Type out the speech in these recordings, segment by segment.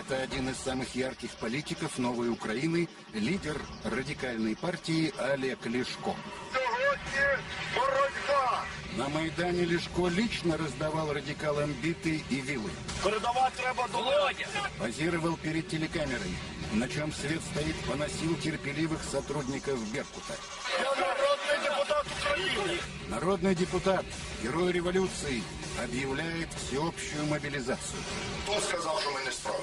Это один из самых ярких политиков новой Украины, лидер радикальной партии Олег Лешко. Сьогодні боротьба. На Майдане Лешко лично раздавал радикалам биты и вилы. Передавати треба до Володя. Позировал перед телекамерой, на чем свет стоит, поносил терпеливых сотрудников Беркута. Я народний депутат України. Народный депутат, герой революции, объявляет всеобщую мобилизацию. Хто сказав, що ми не справимося?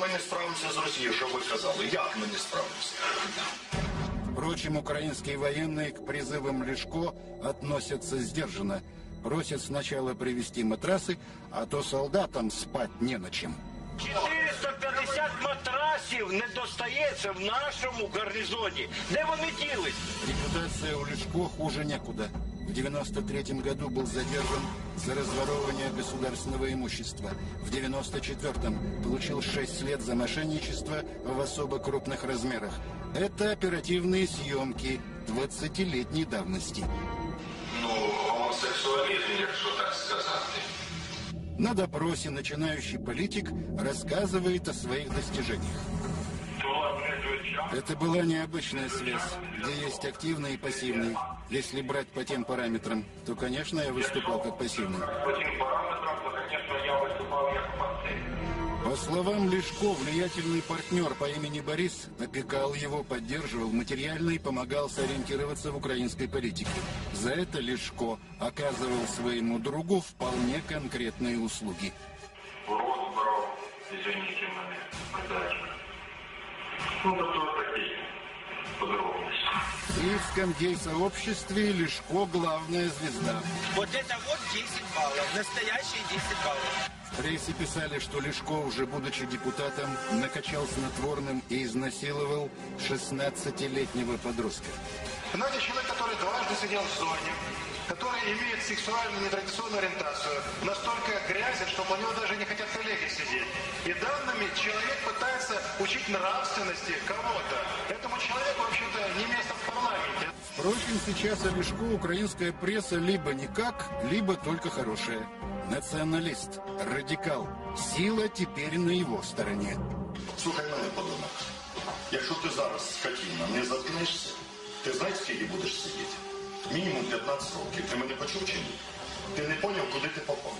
Ми не справимося з Росією, що ви казали? Як ми не справимося? Впрочем, украинские военные к призывам Лешко относятся сдержанно. Просят сначала привезти матрасы, а то солдатам спать не на чем. 450 матрасів не достається в нашому гарнізоні. Де вони ділись? Репутация у Лешко хуже некуда. В 93 году был задержан за разворовывание государственного имущества. В 94-м получил 6 лет за мошенничество в особо крупных размерах. Это оперативные съемки 20-летней давности. Ну, гомосексуалізм, якщо так сказати. На допросе начинающий политик рассказывает о своих достижениях. Это была необычная связь, где есть активный и пассивный. Если брать по тем параметрам, то, конечно, я выступал как пассивный. По тим параметрам, то, конечно, я выступал словам Лешко, влиятельный партнер по имени Борис опекал его, поддерживал материально и помогал сориентироваться в украинской политике. За это Лешко оказывал своему другу вполне конкретные услуги. В рот брав, извините мене, подальше. Ну, то такие подробности. В Киевском гей-сообществе Лешко главная звезда. Вот это вот 10 баллов. Настоящие 10 баллов. В прессе писали, что Лешко, уже будучи депутатом, накачал снотворным и изнасиловал 16-летнего подростка. Знаете, человек, который дважды сидел в зоне, который имеет сексуальную нетрадиционную ориентацию, настолько грязен, что по него даже не хотят коллеги сидеть. И данными человек пытается учить нравственности кого-то. Этому человеку вообще-то не место в парламенте. Впрочем, сейчас о Лешко украинская пресса либо никак, либо только хорошая. Националист, радикал. Сила теперь на его стороне. Слухай мене, подонок. Якщо ти зараз скотина не заткнешся, ти знаєш, скільки будеш сидіти? Мінімум 15 років. Ти мене почув чи ні? Ти не поняв, куди ти попав.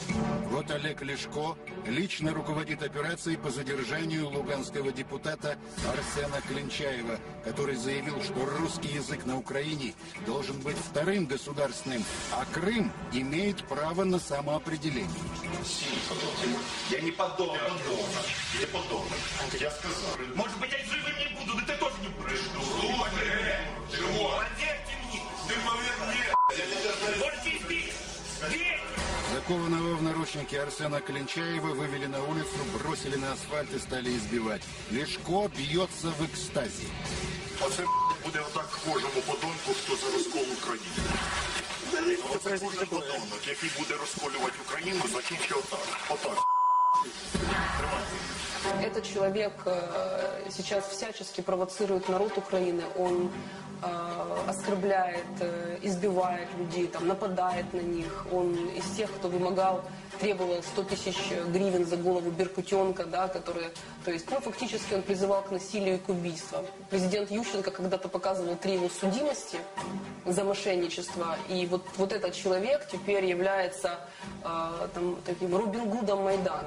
Вот Олег Лешко лично руководит операцией по задержанию луганского депутата Арсена Клинчаева, который заявил, что русский язык на Украине должен быть вторым государственным, а Крым имеет право на самоопределение. Сім подонок. Я не подобав. Ти подонок. Ти подонок. Я сказав. Может быть, я живым не Закованного в наручники Арсена Клинчаева вывели на улицу, бросили на асфальт и стали избивать. Лешко бьется в экстазе. Оце буде отак кожному подонку, хто за розкол України. Оце кожен подонок, який буде розколювати Україну, закінчить отак. Отак. Этот человек э, сейчас всячески провоцирует народ Украины. Он э, оскорбляет, э, избивает людей, там, нападает на них. Он из тех, кто вымогал, требовал 100 тысяч гривен за голову Беркутенка, да, которые, то есть, ну, фактически он призывал к насилию и к убийствам. Президент Ющенко когда-то показывал три его судимости за мошенничество. И вот, вот этот человек теперь является э, там, таким Робин Гудом Майдана.